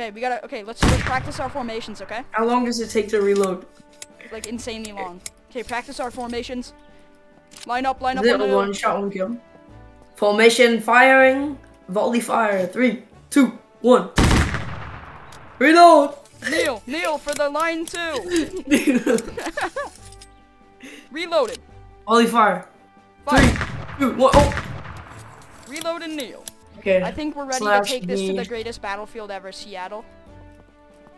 Okay, we gotta. Okay, let's, let's practice our formations. Okay, How long does it take to reload? like insanely long. Okay, practice our formations. Line up, line up. Is it on a the- one shot, one kill? Formation firing. Volley fire. Three, two, one. Reload! Kneel, kneel for the line two. Reloaded. Volley fire. Fire. Three, two, one. Oh! Reload and kneel. Okay. I think we're ready Slash to take this to the greatest battlefield ever, Seattle.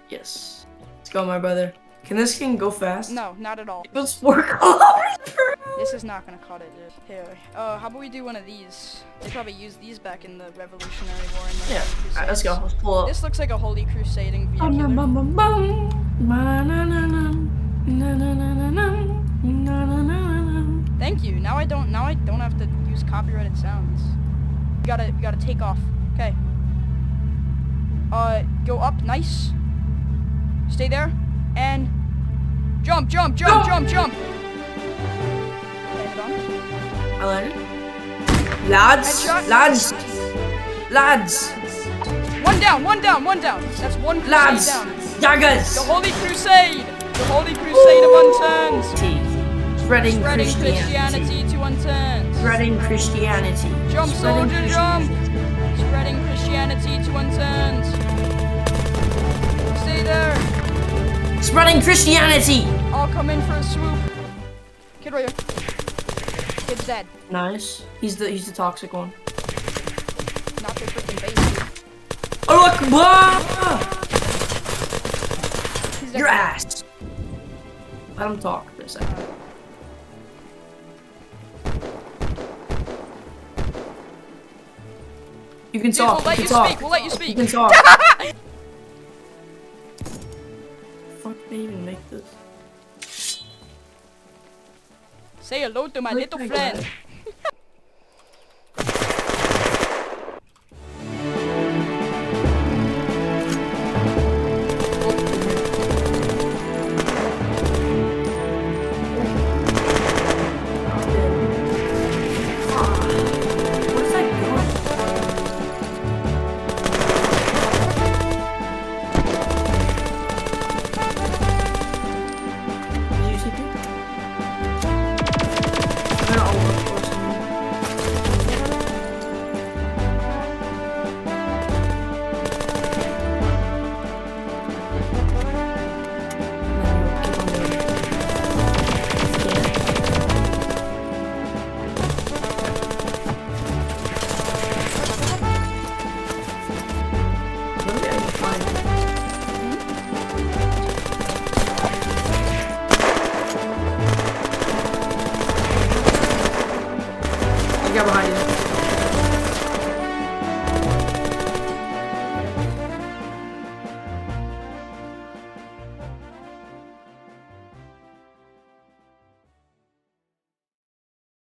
Yes. Let's go, my brother. Can this thing go fast? No, not at all. It goes four kilometers per hour. This is not gonna cut it, dude. Here, uh, how about we do one of these? They probably used these back in the Revolutionary War. In the Yeah. Alright, let's go. Let's pull up. This looks like a holy crusading na. Thank you. Now I don't. Now I don't have to use copyrighted sounds. You gotta. You gotta take off. Okay. Uh, go up. Nice. Stay there. And jump, jump, jump, Go. jump, jump. I landed. Lads, lads, lads, One down. One down. One down. That's one crusade lads, down. daggers. The Holy Crusade. The Holy Crusade of Unturns. Spreading, Spreading Christianity. Christianity to Unturns. Spreading Christianity. Jump, Spreading soldier, jump! Spreading Christianity to Unturns. Stay there. Spreading Christianity. I'll come in for a swoop. Kid right here. Kid's dead. Nice. He's the he's the toxic one. Not the freaking base. Oh look! Blah! Your ass. Let him talk for a second. You can Dude, talk. we'll let you you can talk. speak. We'll let you You speak. can talk. Fuck they even make this? Say hello to my Look little friend. that. I got behind you.